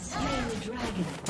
slain the dragon.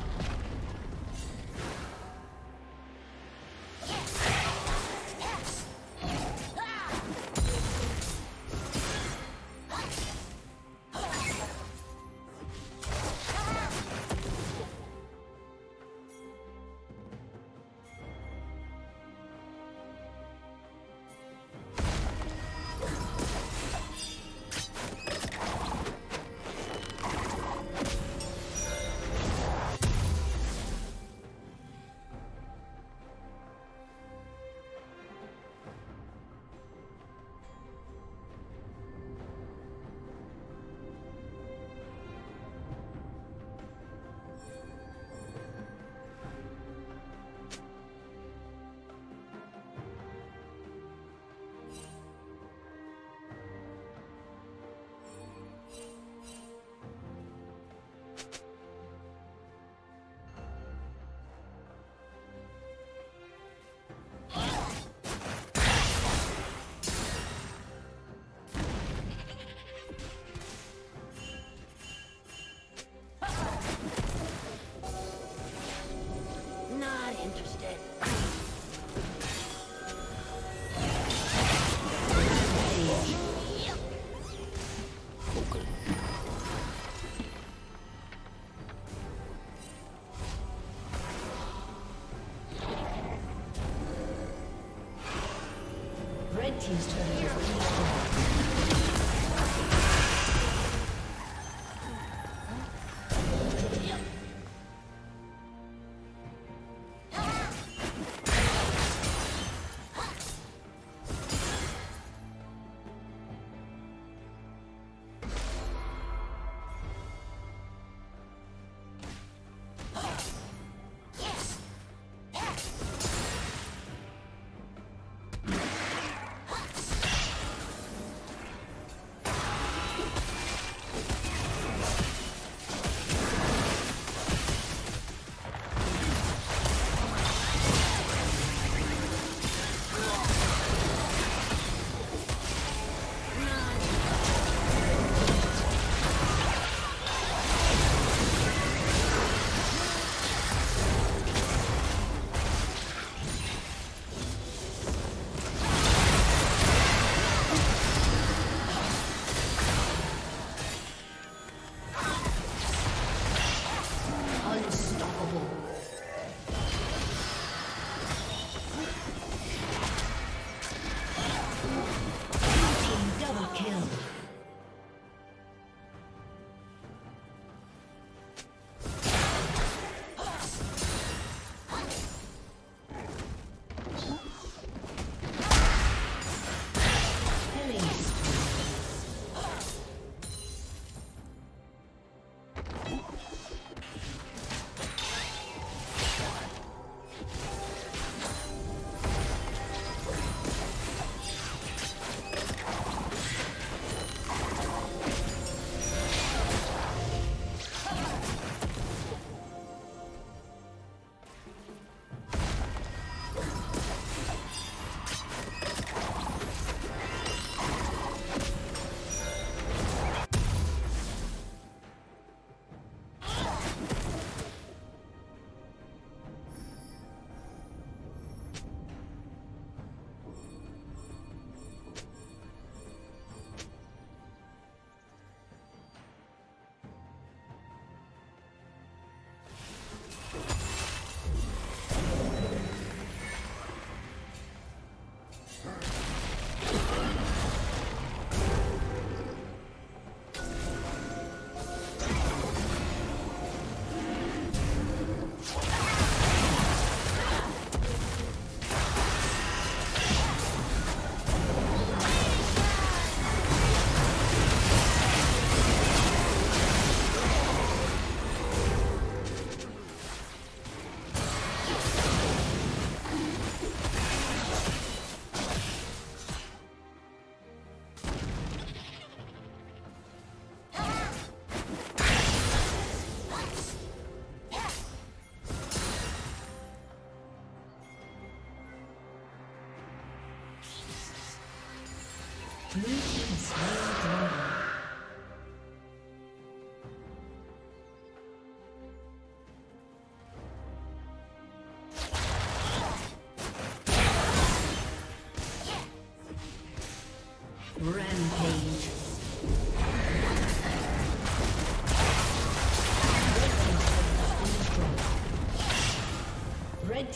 Team's turret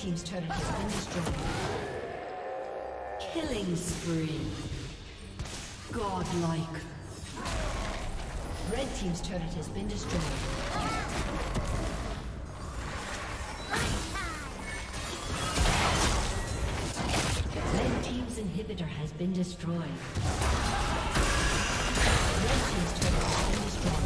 Team's turret has been destroyed. Killing spree. Godlike. Red Team's turret has been destroyed. Red Team's inhibitor has been destroyed. Red Team's turret has been destroyed.